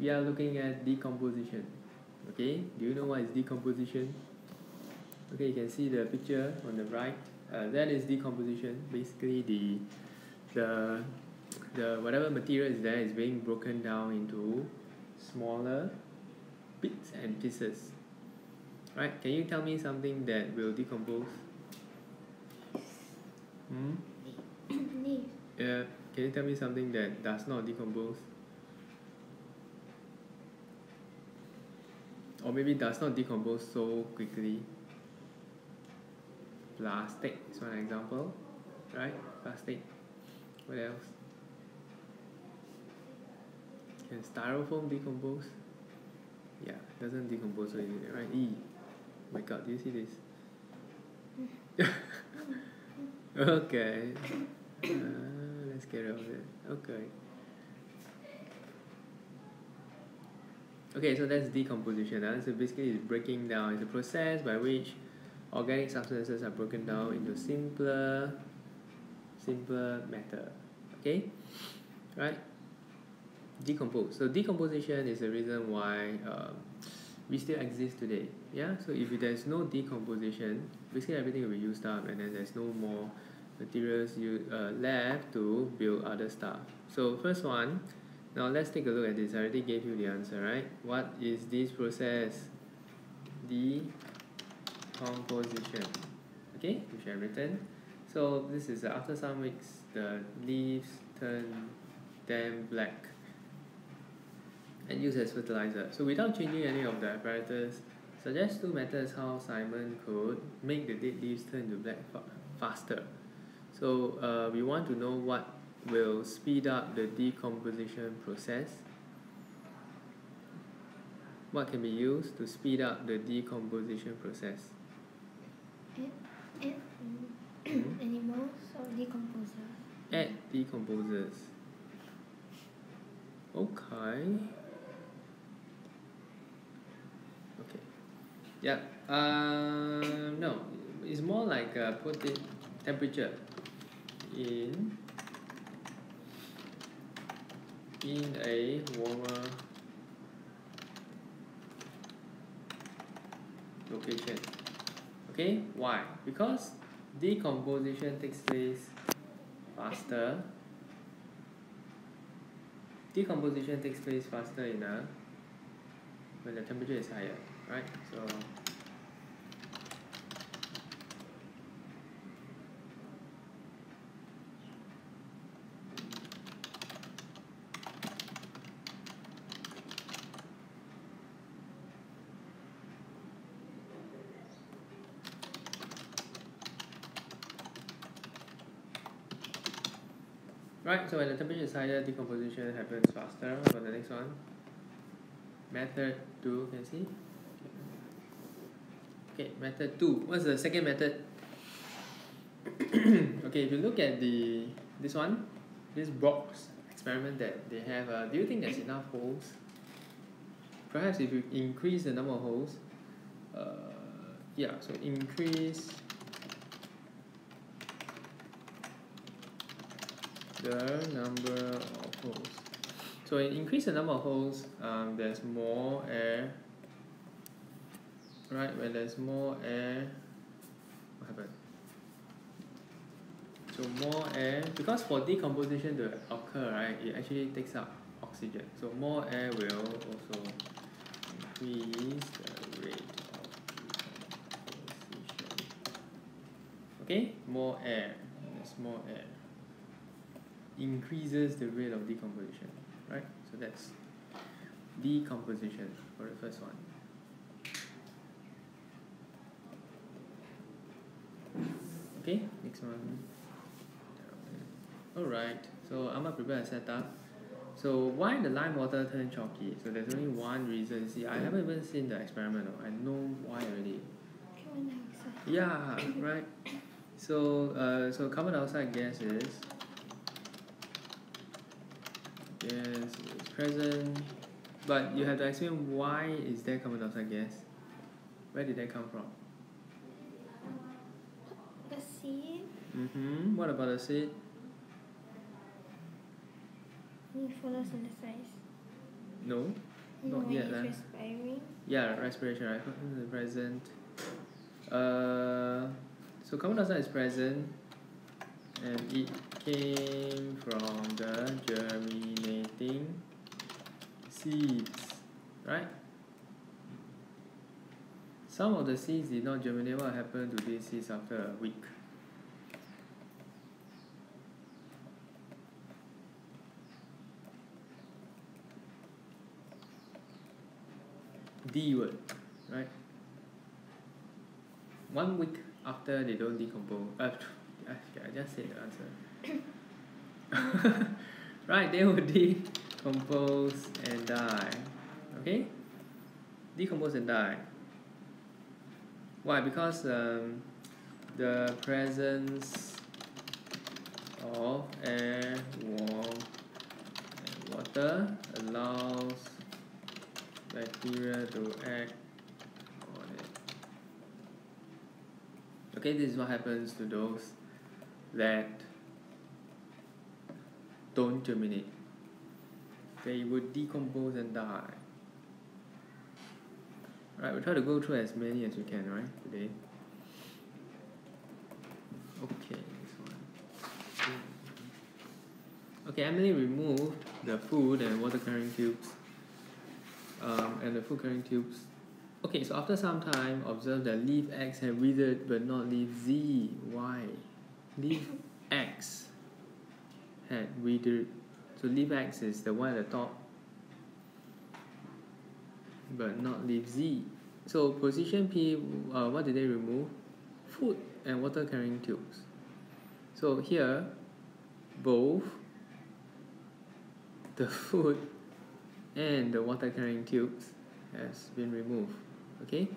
we are looking at decomposition. Okay do you know what is decomposition? Okay you can see the picture on the right. Uh, that is decomposition. Basically the the the whatever material is there is being broken down into smaller bits and pieces. Right? Can you tell me something that will decompose? Hmm? Yeah, can you tell me something that does not decompose? Or maybe does not decompose so quickly? Plastic is one example, right? Plastic. What else? Can styrofoam decompose? Yeah, doesn't decompose so easily, right? E. Oh my god, do you see this? okay. Uh, let's get rid of it. Okay. Okay, so that's decomposition. Uh. So basically, it's breaking down. It's a process by which organic substances are broken down into simpler, simpler matter. Okay, right? Decompose. So decomposition is the reason why um, we still exist today. Yeah. So if there's no decomposition, basically everything will be used up, and then there's no more materials you uh, left to build other stuff. So first one, now let's take a look at this. I already gave you the answer, right? What is this process? Decomposition. Okay, which I have written. So this is uh, after some weeks, the leaves turn damn black and used as fertilizer. So without changing any of the apparatus, suggest two methods how Simon could make the dead leaves turn to black fa faster. So uh, we want to know what will speed up the decomposition process. What can be used to speed up the decomposition process? Add, add animals or decomposers. Add decomposers. Okay. Okay. Yeah. Uh, no, it's more like uh, put it temperature in in a warmer location. Okay, why? Because decomposition takes place faster. Decomposition takes place faster in a when the temperature is higher, right? So Right, so when the temperature is higher, decomposition happens faster. About the next one? Method 2, can you see? Okay, method 2. What's the second method? okay, if you look at the this one, this box experiment that they have, uh, do you think there's enough holes? Perhaps if you increase the number of holes, uh, yeah, so increase the number of holes. So when you increase the number of holes, um, there's more air. Right, when there's more air, what happened? So more air, because for decomposition to occur, right, it actually takes up oxygen. So more air will also increase the rate of decomposition. Okay, more air, there's more air increases the rate of decomposition, right? So that's decomposition for the first one. Okay, next one. Alright, so I'm gonna prepare a setup. So why the lime water turn chalky? So there's only one reason. See, I haven't even seen the experiment. Though. I know why already. Carbon dioxide. Yeah, right. So, uh, so carbon dioxide gas is gas is present, but you have to explain why is there carbon dioxide gas? Where did that come from? The seed Mm-hmm. What about the seed? it photosynthesize. No. Not when yet, it's respiring. Yeah, respiration, right? Carbon dioxide is present. Uh, so carbon dioxide is present, and it came from the germinating seeds, right? Some of the seeds did not germinate. What happened to these seeds after a week? D word, right? One week after they don't decompose. Uh, I just said the answer. right, they will decompose and die. Okay? Decompose and die. Why? Because um, the presence of air, warm, and water allows bacteria to act on it. Okay, this is what happens to those that don't germinate. They would decompose and die. Right, we'll try to go through as many as we can, right, today. Okay, this one. Okay, Emily removed the food and water carrying tubes um, and the food carrying tubes. Okay, so after some time, observe that leaf X have withered but not leaf Z. Why? Leaf X had withered. So leaf X is the one at the top, but not leaf Z. So position P, uh, what did they remove? Food and water carrying tubes. So here, both the food and the water carrying tubes has been removed okay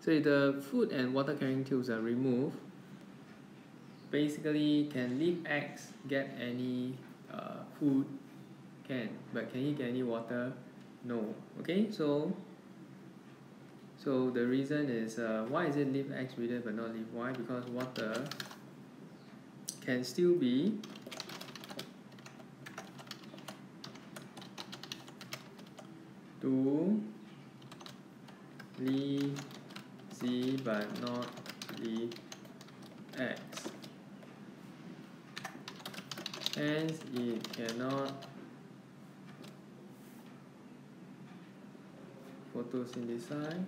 so if the food and water carrying tubes are removed basically can leaf X get any uh, food can but can he get any water? No okay? So so the reason is uh, why is it leaf X withered but not leaf Y because water can still be to leaf Z but not leaf X. Hence, it cannot photosynthesize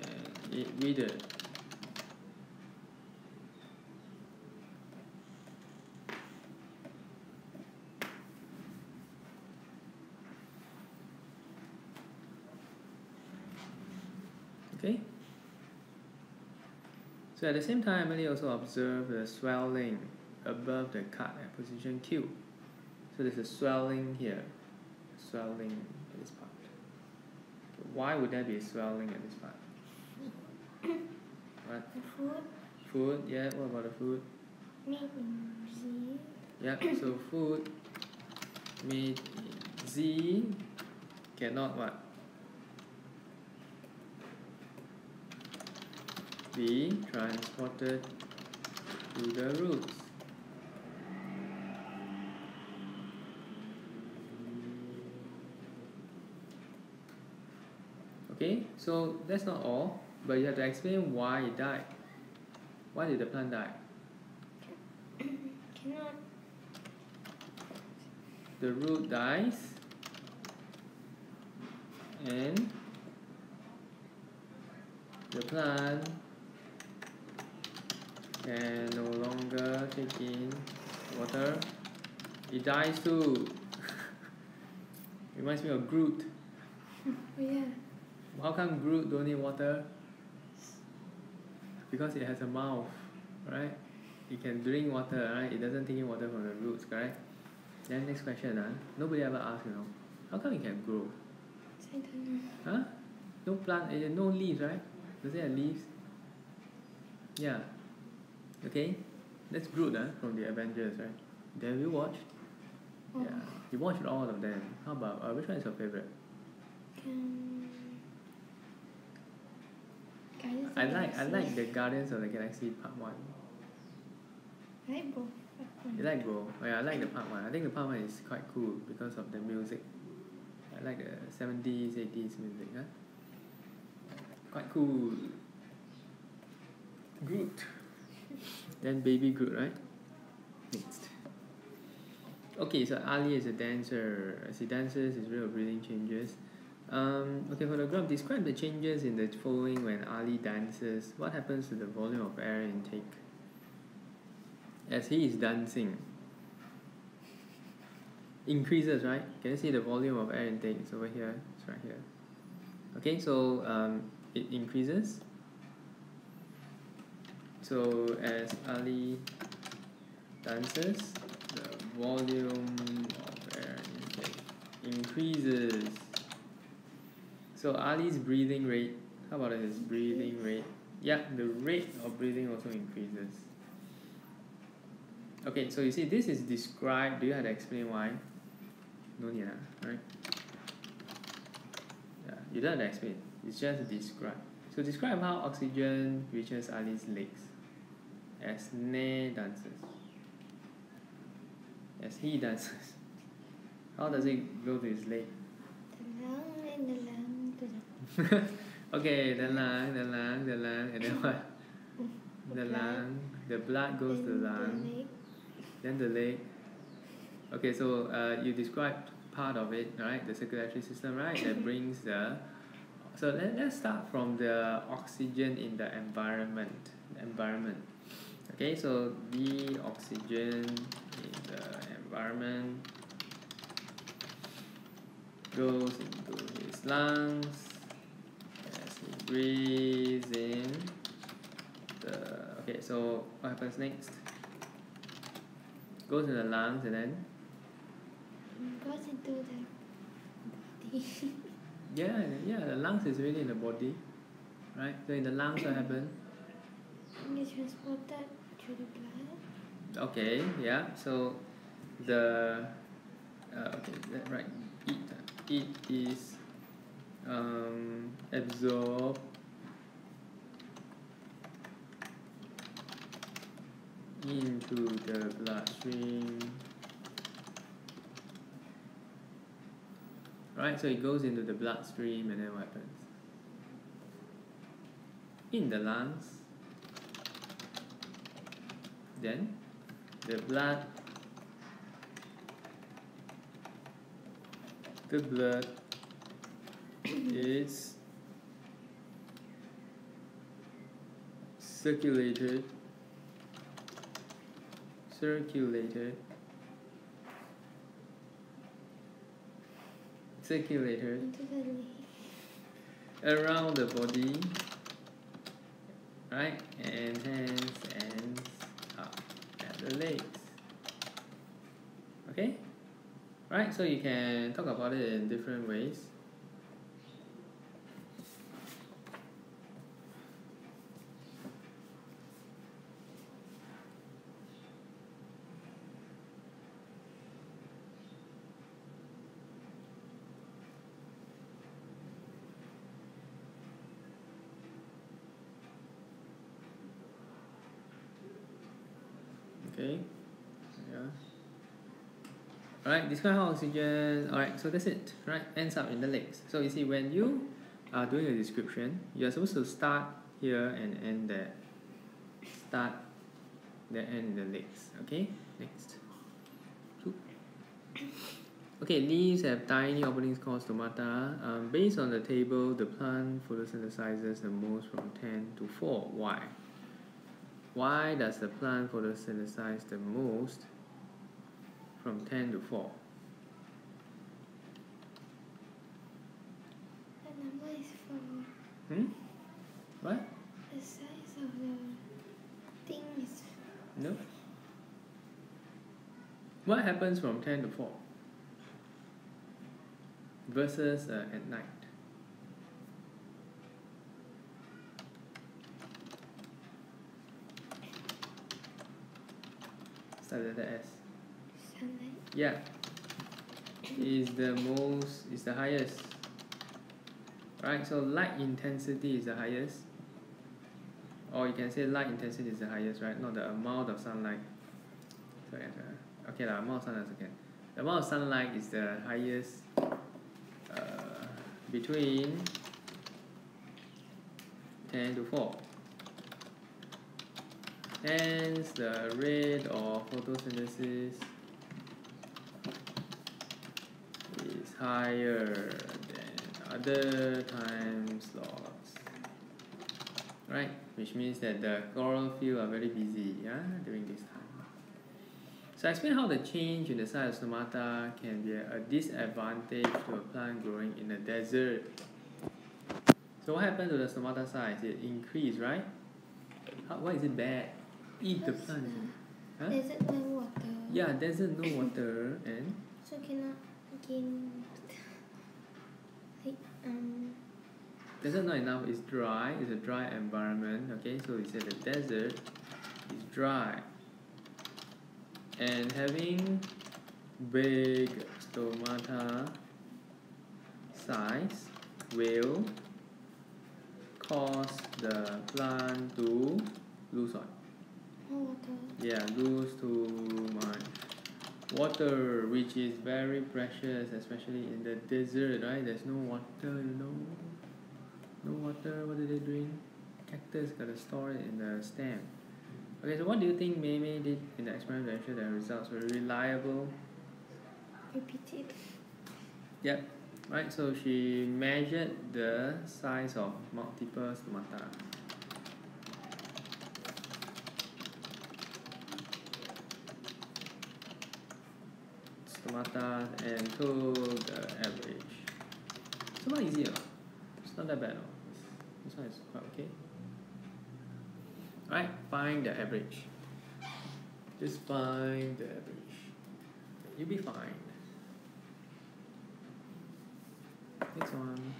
eh, and it withered. Okay? So at the same time, Emily also observed the swelling above the cut at position Q. So there's a swelling here, swelling at this part. Why would there be a swelling at this part? What? The food Food, yeah, what about the food? made in Z. Yep, so food made in Z cannot what? Be transported to the roots. Okay, so that's not all, but you have to explain why it died. Why did the plant die? Cannot. the root dies and the plant can no longer take in water. It dies too. Reminds me of Groot. Oh yeah. how come Groot don't need water? Because it has a mouth right? It can drink water right? It doesn't take in water from the roots correct? Then next question ah. Nobody ever ask you know how come it can grow? I don't know. huh? No plant eh, no leaves right? Does it have leaves? Yeah okay that's Groot ah from the Avengers right have you watched Oh. yeah you watched all of them how about uh, which one is your favorite Can. Guardians of I like I like the Guardians of the Galaxy part one I like both. You like both? Oh, yeah, I like the part one. I think the part one is quite cool because of the music. I like the 70s, 80s music. Huh? Quite cool. Groot. Then baby Groot, right? Next. Okay, so Ali is a dancer. As he dances, his rate of breathing changes. Um, okay, graph, describe the changes in the following when Ali dances. What happens to the volume of air intake? As he is dancing. Increases, right? Can you see the volume of air intake? It's over here. It's right here. Okay, so um, it increases. So as Ali dances, the volume of air increases. So Ali's breathing rate, how about his breathing rate? Yeah, the rate of breathing also increases. Okay, so you see this is described, do you have to explain why? No need, ah, right? Yeah, you don't have to explain, it's just describe. So describe how oxygen reaches Ali's legs as Ne dances. As he dances. How does it go to his leg? The the lung the okay, the lung, the lung, the lung, and then what? The lung, the blood goes to the lung, leg. then the leg. Okay, so uh, you described part of it, right? The circulatory system, right? That brings the. So let, let's start from the oxygen in the environment. Environment. Okay, so the oxygen in the environment goes into his lungs as he breathes in the okay so what happens next goes in the lungs and then Goes into the body. yeah yeah the lungs is really in the body right so in the lungs what happens it's transported through the blood. Okay yeah so the uh, okay that right it it is um, absorbed into the bloodstream. Right so it goes into the bloodstream and then what happens? In the lungs then the blood the blood is circulated circulated circulated Into the leg. around the body right and hands ends up at the legs. Okay? Right so you can talk about it in different ways okay. Yeah alright describe how oxygen alright so that's it right? Ends up in the legs. So you see when you are doing a description you are supposed to start here and end there. Start then end in the legs okay? Next. Okay leaves have tiny openings called stomata. Um, based on the table the plant photosynthesizes the most from 10 to 4 why why does the plant photosynthesize the most from 10 to 4? The number is for Hmm? What? the size of the thing is four. No. What happens from 10 to 4? Versus uh, at night. Start with the S. sunlight. Yeah. Is the most is the highest. Right, so light intensity is the highest. Or you can say light intensity is the highest, right? Not the amount of sunlight. Sorry, okay lah, amount of sunlight can. The amount of sunlight is the highest uh, between 10 to 4. Hence, the rate of photosynthesis is higher than other time slots. Right? Which means that the chlorophyll are very busy yeah, during this time. So I explain how the change in the size of stomata can be a disadvantage to a plant growing in a desert. So what happened to the stomata size? It increased, right? How, why is it bad? If the plant huh? Desert no water. Yeah, desert no water and So cannot gain like um desert not enough, it's dry, it's a dry environment, okay? So we say the desert is dry. And having big stomata size will cause the plant to lose what? Water. Yeah, lose too much water, which is very precious, especially in the desert, right? There's no water, you know. No water, what do they drink? Cactus gotta store it in the stem. Okay, so what do you think Mei did in the experiment to ensure that results were reliable? Repeat it. Yep, right, so she measured the size of multiple stomata. And took the average. So not easy, oh. it's not that bad. Oh. This one is quite okay. Right, find the average. Just find the average. You'll be fine. Next one.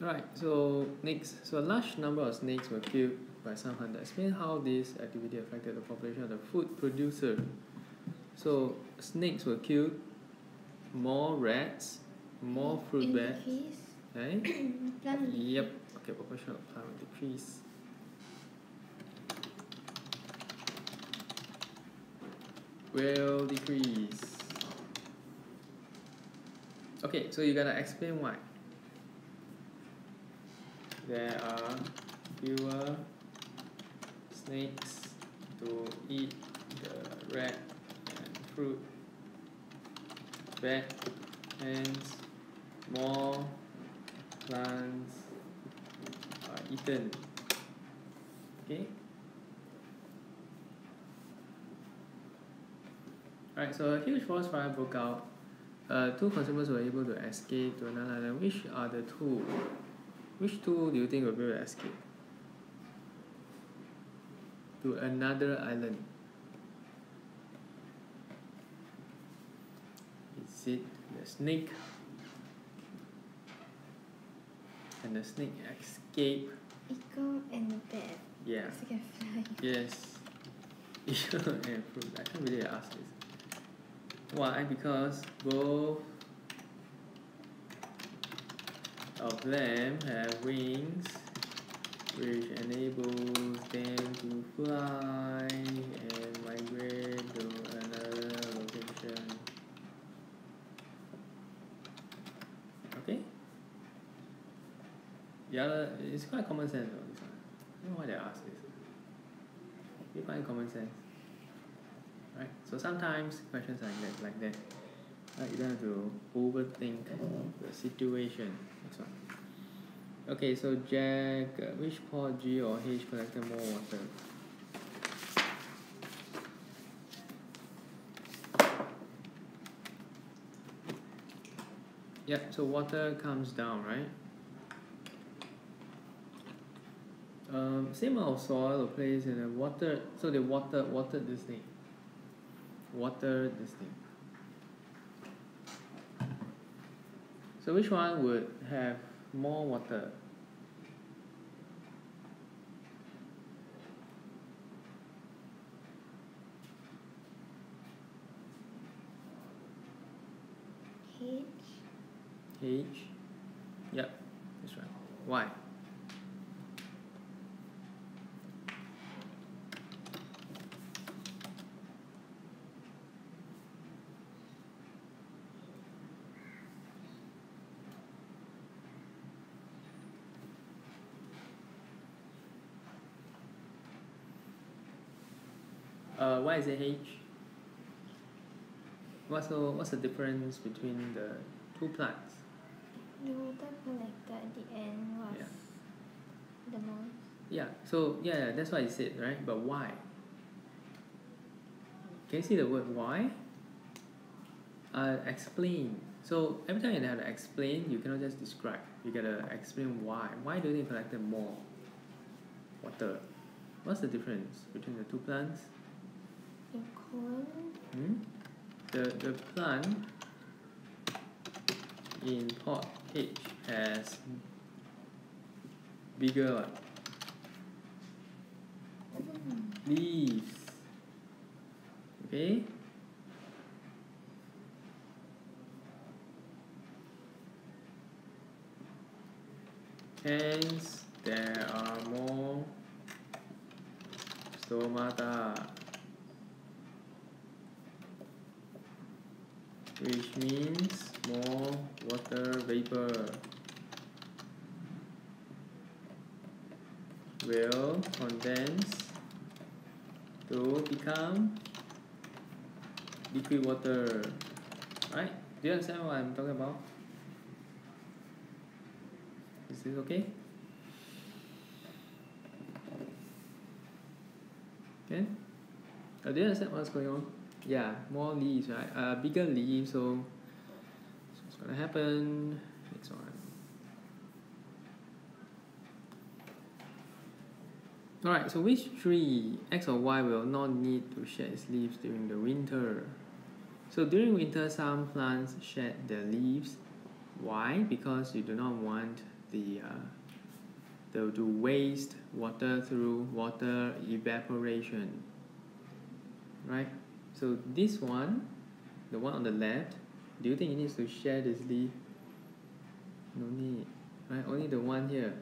Right, so next, so a large number of snakes were killed by some hunters. Explain how this activity affected the population of the food producer. So snakes were killed, more rats, more fruit bats, right? Plant Yep. Okay, proportion of plant will decrease. Will decrease. Okay, so you gotta explain why. There are fewer snakes to eat the rat fruit. Bat, hence more plants are eaten. Okay? Alright, so a huge forest fire broke out. Uh, two consumers were able to escape to another island. Which are the two? Which two do you think will be able to escape? To another island. Is it the snake and the snake escape. eagle and the bat. Yeah. So can fly. Yes. Eagle and fruit. I can't really ask this. Why? Because both of them have wings which enables them to fly and migrate Other it's quite common sense though, this one. I don't know why they ask this. You find common sense. Right? So sometimes questions like that, like that. Right? You don't have to overthink the situation. Next one. Okay, so Jack, uh, which port G or H collected more water? Yep, so water comes down, right? Um, same amount of soil or place in the water, so they water watered this thing. Watered this thing. So which one would have more water? H. H. Yep, that's right. Why? But why is it H? What's the, what's the difference between the two plants? The water collected at the end was Yeah. the most. Yeah, so yeah, that's what it said, right? But why? Can you see the word why? Uh, explain. So every time you have to explain, you cannot just describe. You gotta explain why. Why do they collect more water? What's the difference between the two plants? Hmm? The the plant in pot H has bigger what? leaves. Okay? Hence, there are more stomata, which means more water vapor will condense to become liquid water. Right? Do you understand what I'm talking about? Is this okay? Okay? Uh, do you understand what's going on? Yeah, more leaves, right? Uh, bigger leaves, so so what's gonna happen? Next one. Alright, so which tree, X or Y, will not need to shed its leaves during the winter? So during winter, some plants shed their leaves. Why? Because you do not want the, uh, the to waste water through water evaporation. Right? So this one, the one on the left, do you think it needs to shed its leaf? No need. Right? Only the one here.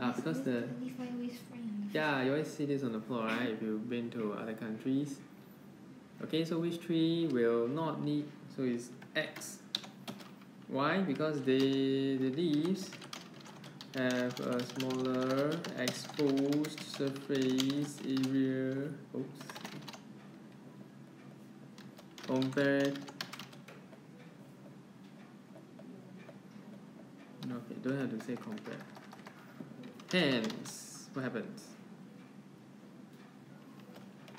Ah, because the leaf I always find. yeah, you always see this on the floor, right? If you've been to other countries. Okay, so which tree will not need? So it's X. Why? Because they the leaves have a smaller exposed surface area. Oops. Compared. Okay, don't have to say compare Hence, what happens?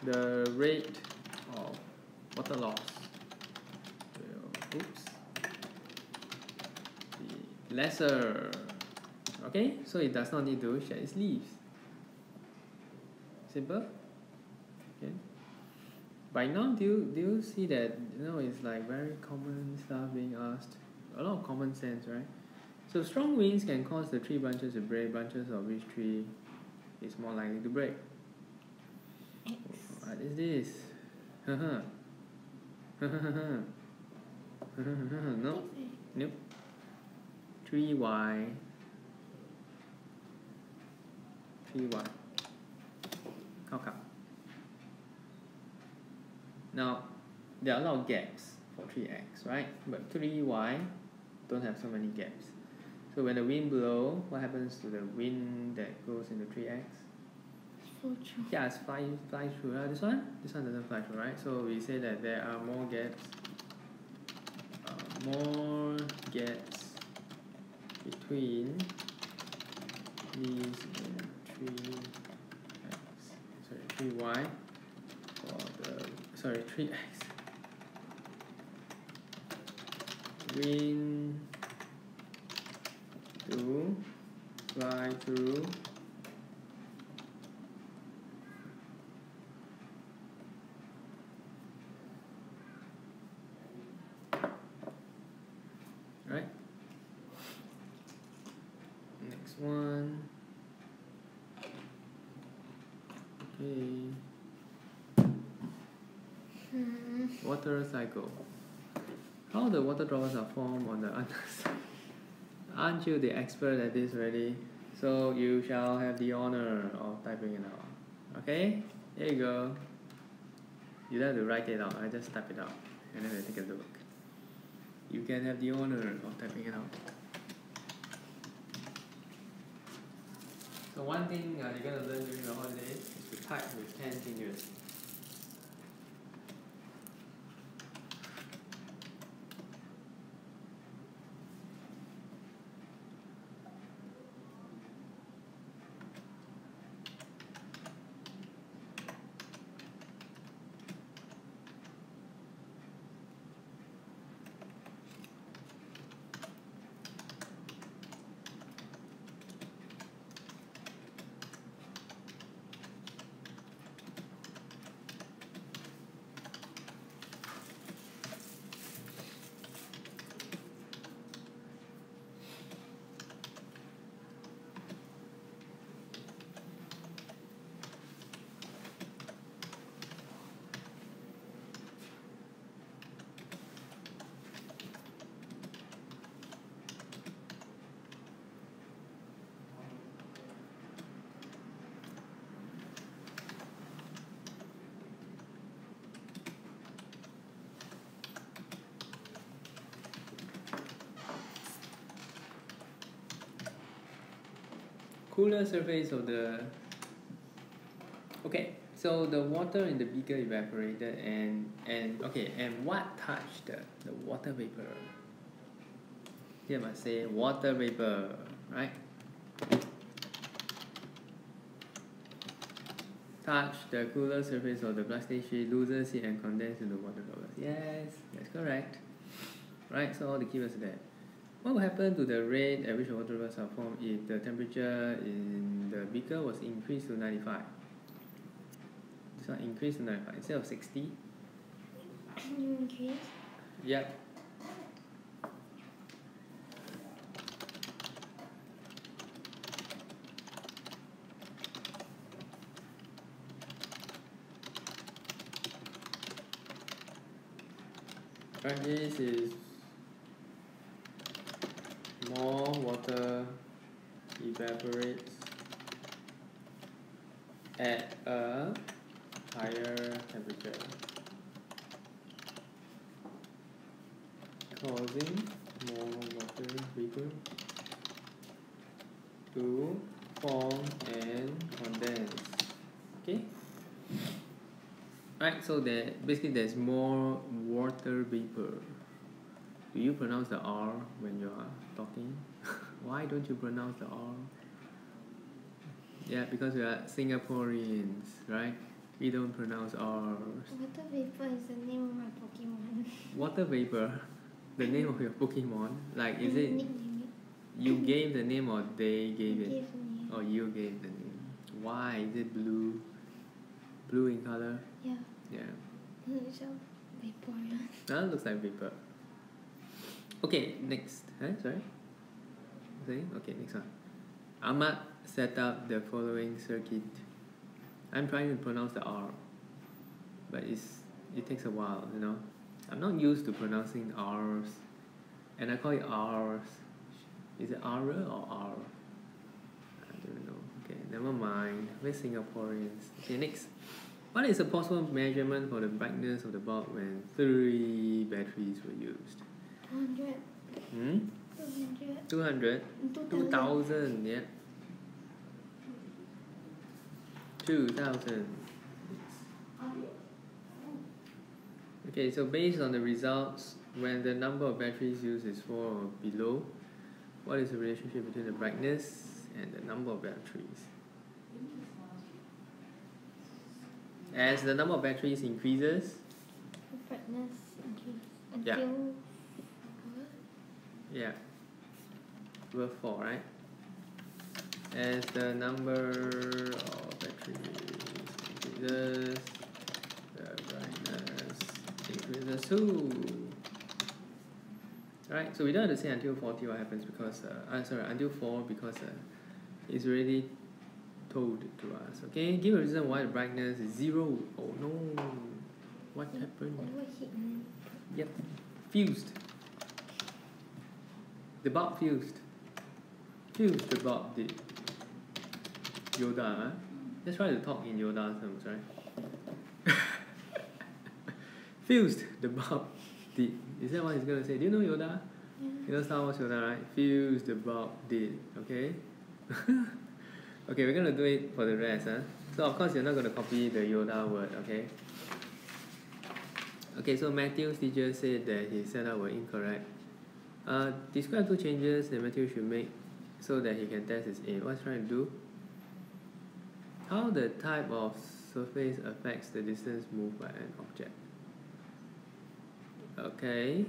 The rate of water loss will, oops, be lesser. Okay, so it does not need to shed its leaves. Simple. Okay. By now, do you do you see that you know it's like very common stuff being asked? A lot of common sense, right? So strong winds can cause the tree branches to break. Branches of which tree is more likely to break? X. What is this? No, nope. Three Y. Three Y. How come? Now, there are a lot of gaps for 3x, right? But 3y don't have so many gaps. So when the wind blow, what happens to the wind that goes into 3x? So true. Yeah, it's fly, fly through. Uh, this one? This one doesn't fly through, right? So we say that there are more gaps. Uh, more gaps between these and 3x. Sorry, 3y for the. Sorry, 3x. Wind to fly through right? Next one. Okay. Hmm. Water cycle. How the water droplets are formed on the underside. Aren't you the expert at this already? So you shall have the honor of typing it out. Okay? There you go. You don't have to write it out, I just type it out. And then I take a look. You can have the honor of typing it out. So one thing uh, you're gonna learn during the holiday is to type with 10 fingers. Cooler surface of the okay so the water in the beaker evaporated and and okay and what touched the, the water vapor? Here must say water vapor right? Touch the cooler surface of the plastic sheet loses it and condense into water droplets yes that's correct. Right so all the keywords are there what will happen to the rate at which the water droplets are formed if the temperature in the beaker was increased to 95 this one increased to 95 instead of 60 You increase. yep. Right, this is more water evaporates at a higher temperature causing more water vapor to form and condense. Okay. Right so there basically there's more water vapor do you pronounce the R when you are talking? Why don't you pronounce the R? Yeah because we are Singaporeans right? We don't pronounce R's. Water vapor is the name of my Pokemon. water vapor? The name of your Pokemon? Like is it you gave the name or they gave it? Or oh, you gave the name. Why? Is it blue? Blue in color? Yeah. yeah. It's a vapor. That looks like vapor. Okay, next. Huh? Sorry? Saying? Okay, next one. Ahmad set up the following circuit. I'm trying to pronounce the R, but it's it takes a while, you know. I'm not used to pronouncing R's, and I call it R's. Is it R or R? I don't know. Okay, never mind. We're Singaporeans. Okay, next. What is a possible measurement for the brightness of the bulb when three batteries were used? 200. Hmm? 200. 200? 2000. 2000, yeah. 2000. Okay, so based on the results, when the number of batteries used is 4 or below, what is the relationship between the brightness and the number of batteries? As the number of batteries increases, The brightness increase Yeah. until what? Yeah. Worth 4, right? As the number of batteries increases, the brightness increases too. Right, so we don't have to say until 40 what happens because, uh, uh, sorry, until 4 because uh, it's already told to us. Okay, give a reason why the brightness is 0. Oh no, what happened? Yep, fused. The bulb fused. Fused the bulb did. Yoda, huh? Eh? Let's try to talk in Yoda terms, right? fused the bulb did. Is that what he's gonna say? Do you know Yoda? yeah. You know Star Wars Yoda, right? Fused the bulb did. Okay? okay, we're gonna do it for the rest, huh? So of course you're not gonna copy the Yoda word, okay? Okay, so Matthew's teacher said that his setup were incorrect. Uh, describe two changes that Matthew should make so that he can test his A. What's trying to do? How the type of surface affects the distance moved by an object. Okay.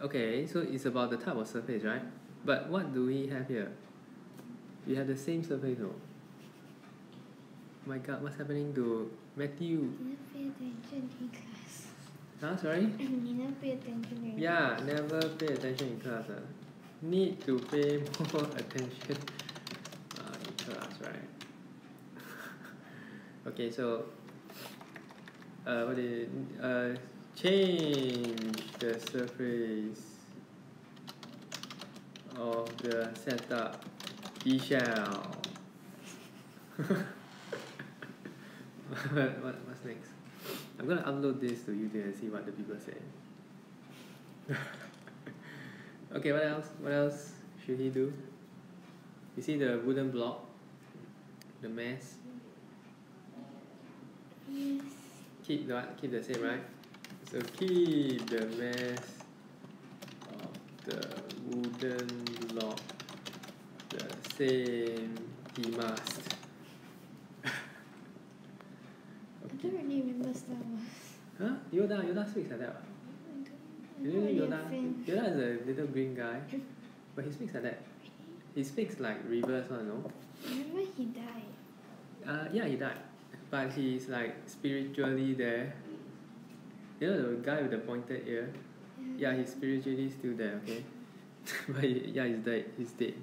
Okay, so it's about the type of surface, right? But what do we have here? We have the same surface, no? my god, what's happening to Matthew? Huh, sorry? you never pay attention in Yeah, never pay attention in class. Uh. Need to pay more attention uh, in class, right? okay, so uh, what is uh, change the surface of the setup E shell. what, what, what's next? I'm gonna upload this to YouTube and see what the people say. okay, what else? What else should he do? You see the wooden block? The mass? Yes. Keep the keep the same, right? So keep the mass of the wooden block the same he must. I don't really remember Star Wars. Huh? Yoda, Yoda speaks like that. You know Yoda? Yoda is a little green guy, but he speaks like that. He speaks like reverse one, no? Remember he died. Uh, yeah, he died, but he's like spiritually there. You know the guy with the pointed ear? Yeah, he's spiritually still there, okay? but he, yeah, he's dead. He's dead.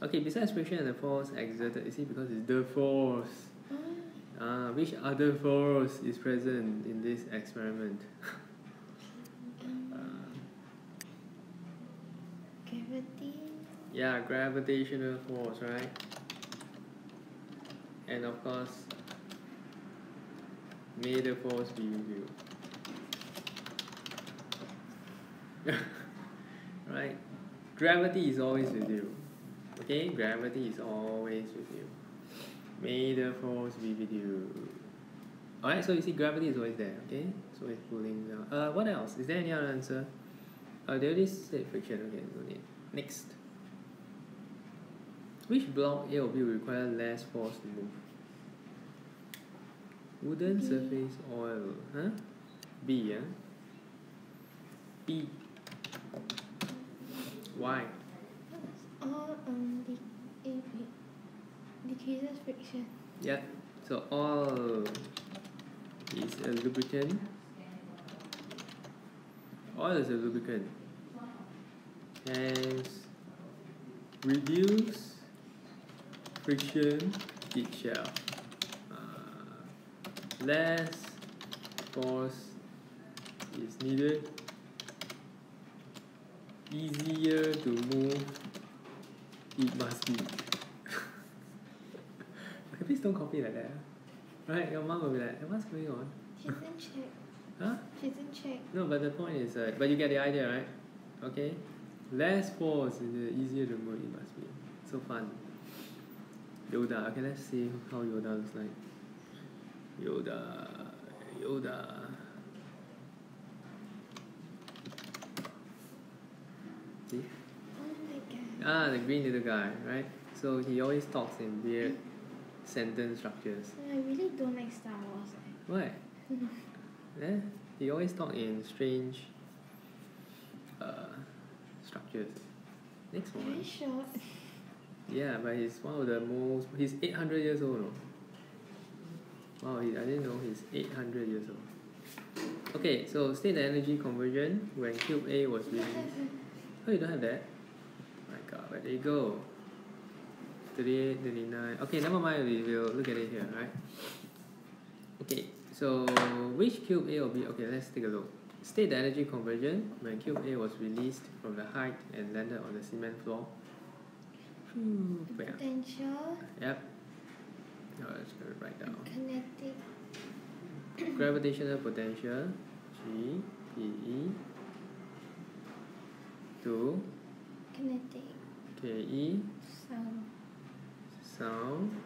Okay, besides friction and the force exerted, you see, because it's the force. Ah, which other force is present in this experiment? Uh, gravity. yeah, gravitational force, right? And of course, may the force be with you. right? Gravity is always with you. Okay? Gravity is always with you. May the force be with you. Alright, so you see gravity is always there, okay? So it's pulling down. Uh, what else? Is there any other answer? Uh, they already said friction, okay, no need. Next. Which block A or B will require less force to move? Wooden B. surface oil. Huh? B, yeah? B. Why? All um de- it, it decreases friction. Yeah. So oil is a lubricant. Oil is a lubricant. Hence, reduce friction shell. Uh, less force is needed. Easier to move. It must be. Please don't copy like that. ah. Right, your mom will be like, "Eh, what's going on? She's didn't check. Huh? She's didn't check. No, but the point is, uh, but you get the idea, right? Okay? Less force is easier to move, it must be. So fun. Yoda, okay, let's see how Yoda looks like. Yoda, Yoda. See? Oh my god. Ah, the green little guy, right? So he always talks in weird sentence structures. I really don't like Star Wars. eh. Why? Eh? He always talk in strange uh, structures. Next Very one. short. Yeah, but he's one of the most. He's 800 years old. No? Wow, he, I didn't know he's 800 years old. Okay, so state the energy conversion when cube A was released. Oh, you don't have that? My god, where did it go? 38, 39. Okay, never mind, we will look at it here, right? Okay, so which cube A or B? Okay, let's take a look. State the energy conversion when cube A was released from the height and landed on the cement floor. Hmm, The where? potential, Yep. Oh, let's right down. kinetic, Gravitational potential G P E to kinetic, K E sound. Sound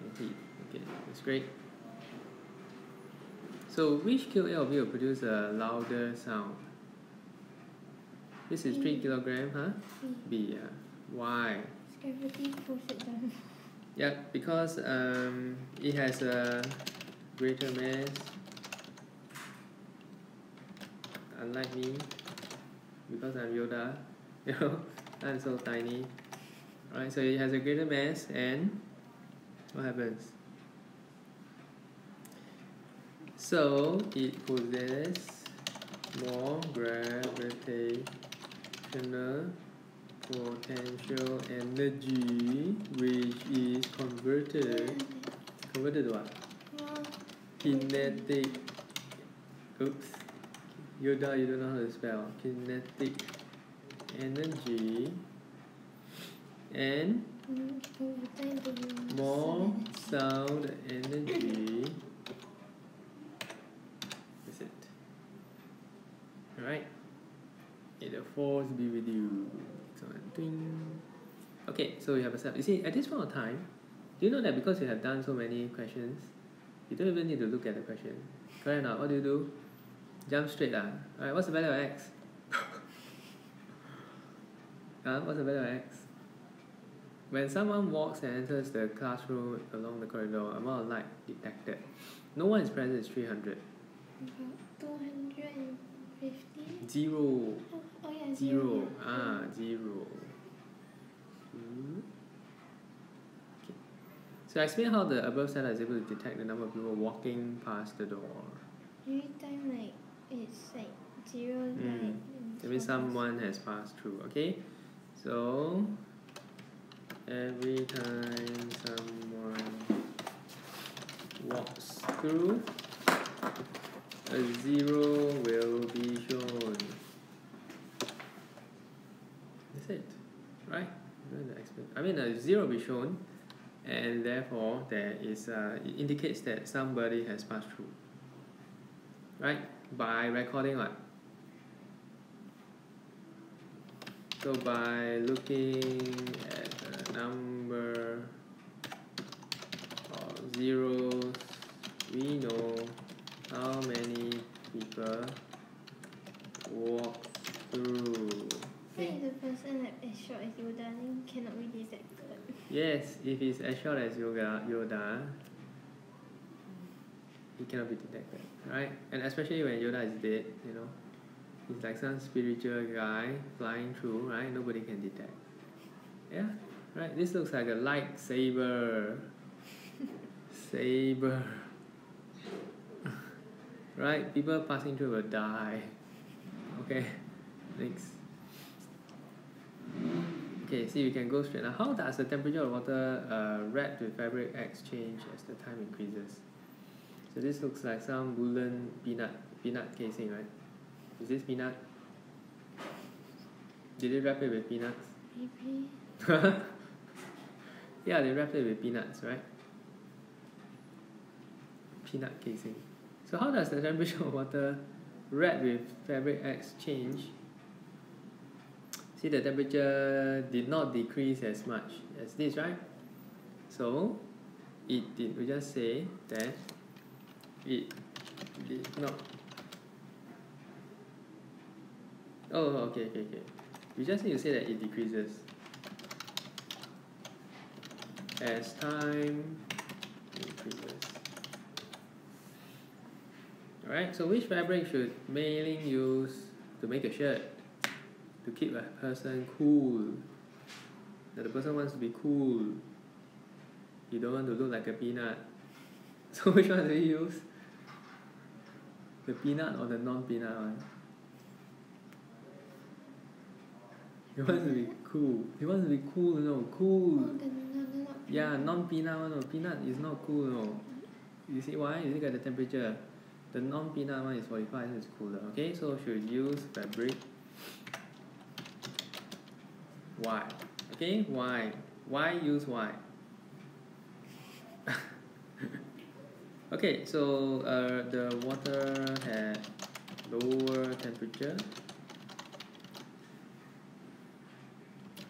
and heat. Okay, that's great. So which B will produce a louder sound? This is 3 kilogram, huh? B. B, yeah. Why? Gravity pulls it down. Yeah, because um, it has a greater mass. Unlike me, because I'm Yoda, you know, I'm so tiny. Alright, so it has a greater mass, and what happens? So it possesses more gravitational potential energy which is converted converted what? Kinetic oops Yoda you don't know how to spell kinetic energy and more sound energy that's it alright may the force be with you Ding. Okay, so you have a set. You see, at this point of time, do you know that because you have done so many questions, you don't even need to look at the question. Correct now. What do you do? Jump straight. Ah. Alright, what's the value of x? uh, what's the value of x? When someone walks and enters the classroom along the corridor, amount of light detected. No one is present is 300. 250? Zero. Oh, oh yeah, Zero. zero. Ah, zero. Hmm. Okay. So explain how the above seller is able to detect the number of people walking past the door. Every time like it's like zero Mm. like That means someone has passed through, okay? So every time someone walks through, a zero will be shown. That's it, right? I mean, a zero will be shown, and therefore there is uh, it indicates that somebody has passed through, right? By recording what? So by looking at number uh, of zeros, we know how many people walk through. If the person as short as Yoda then cannot be detected. Yes, if it's as short as Yoga Yoda, he cannot be detected, right? And especially when Yoda is dead, you know, he's like some spiritual guy flying through, right? Nobody can detect. Yeah, right. This looks like a lightsaber. Saber. right? People passing through will die. Okay, next. Okay, see we can go straight now. How does the temperature of water uh, wrapped with fabric X change as the time increases? So this looks like some woolen peanut peanut casing, right? Is this peanut? Did they wrap it with peanuts? Maybe yeah, they wrapped it with peanuts, right? Peanut casing. So how does the temperature of water wrapped with fabric X change? See the temperature did not decrease as much as this, right? So it did we just say that it did not Oh okay okay okay. We just need to say that it decreases as time increases. Alright, so which fabric should Mei Ling use to make a shirt? To keep a person cool. That the person wants to be cool. You don't want to look like a peanut. So which one do you use? The peanut or the non-peanut one? He wants to be cool. He wants to be cool, you know, cool. Yeah, non-peanut one, no. peanut is not cool, no. You see why? You look at the temperature. The non-peanut one is 45, so it's cooler. Okay, so should use fabric Why? Okay, why? Why use why? okay, so uh, the water had lower temperature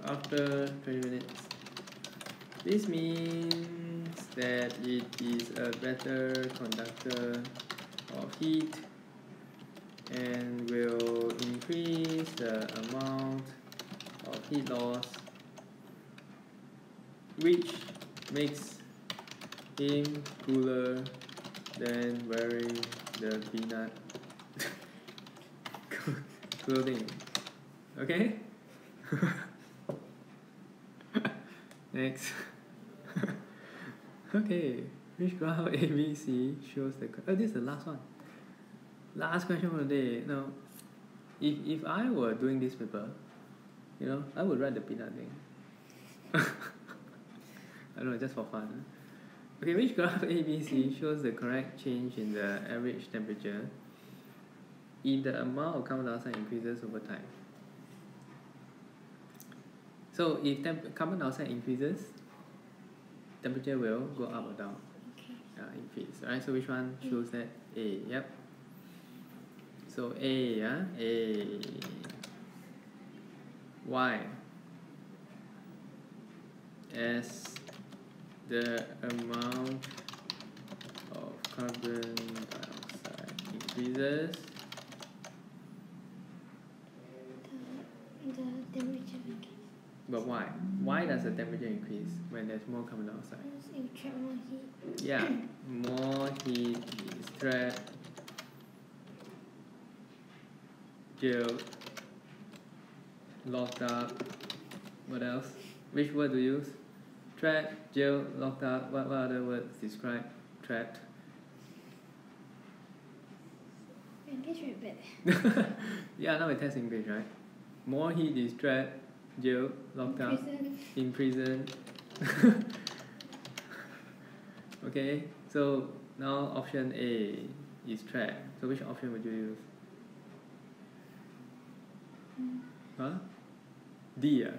after 20 minutes. This means that it is a better conductor of heat and will increase the amount of heat loss which makes him cooler than wearing the peanut clothing. Okay? Next. Okay, which graph ABC shows the. Oh, this is the last one. Last question for the day. Now, if if I were doing this paper, you know, I would write the peanut thing. I don't know, just for fun. Okay, which graph ABC shows the correct change in the average temperature if the amount of carbon dioxide increases over time? So if temp- carbon dioxide increases, temperature will go up or down. okay. Uh, increase. Alright, so which one shows that? A, yep. So A, yeah, A. Y. as the amount of carbon dioxide increases, The, the temperature. But why? Why does the temperature increase when there's more carbon dioxide? Because you trap more heat. Yeah, more heat is trapped, jailed, locked up. What else? Which word to use? Trapped, jailed, locked up. What, what other words describe trapped? English very bad. yeah, now we test English, right? More heat is trapped, jailed, locked up, in prison. okay, so now option A is trapped. So which option would you use? Mm. Huh? D. Ah?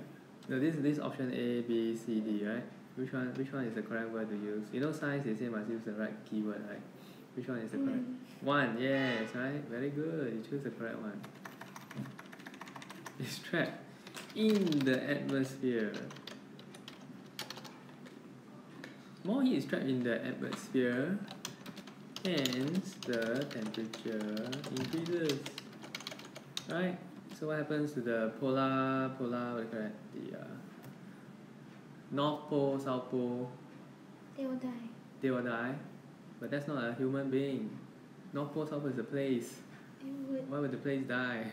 No, this this option A, B, C, D, right? Which one which one is the correct word to use? You know science they say must use the right keyword, right? Which one is the correct? Mm. One, yes, right? Very good. You choose the correct one. It's trapped in the atmosphere. More heat is trapped in the atmosphere, hence the temperature increases. Right? So what happens to the polar polar what do you call it? The uh, North Pole, South Pole, They will die. they will die. But that's not a human being. North Pole, South Pole is a place. Would, Why would the place die?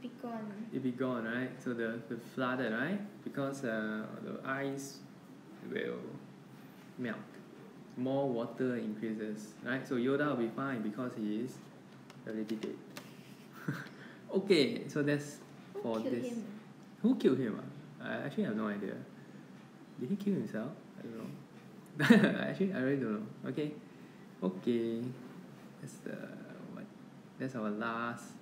Be gone. It be gone, right? So the, the flooded, right? Because uh, the ice will melt. More water increases, right? So Yoda will be fine because he is already dead. okay, so that's Who for this. him? Who killed him? ah? I actually have no idea. Did he kill himself? I don't know. actually, I really don't know. Okay, okay. That's the what? That's our last